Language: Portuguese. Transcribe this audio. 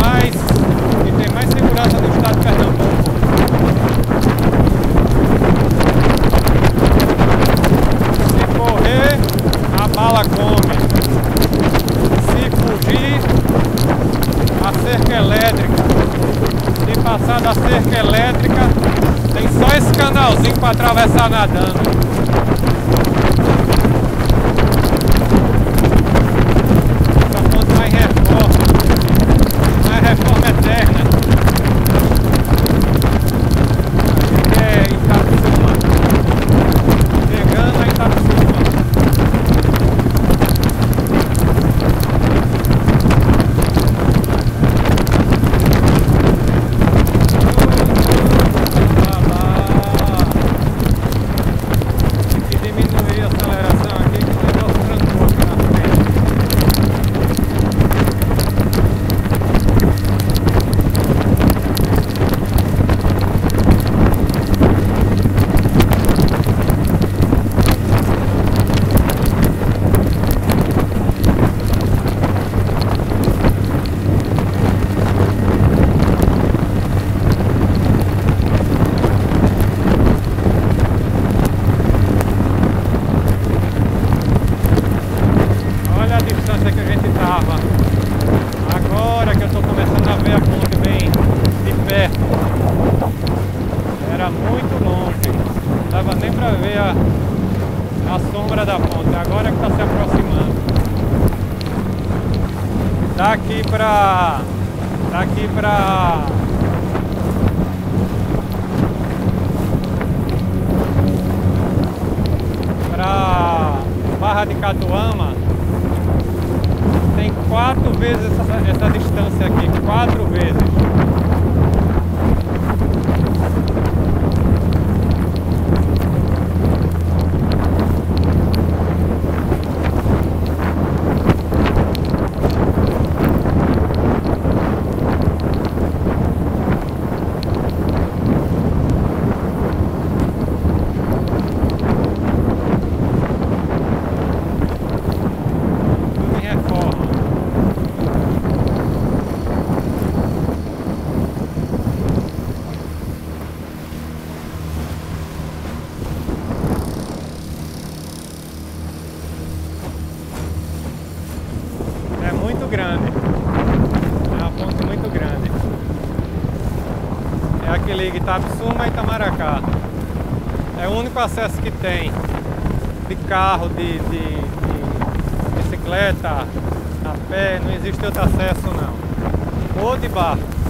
mais e tem mais segurança do estado de Pernambuco. Se correr, a bala come. Se fugir, a cerca elétrica. Se passar da cerca elétrica, tem só esse canalzinho para atravessar nadando. Ver a, a sombra da ponte. Agora que está se aproximando. Daqui para daqui para para Barra de Catuama tem quatro vezes essa, essa distância aqui, quatro vezes. Tudo em reforma. É muito grande. É uma ponte muito grande. É a que liga Itapsuma e Itamaracá. É o único acesso que tem de carro, de, de, de bicicleta, a pé, não existe outro acesso não. Ou de barco.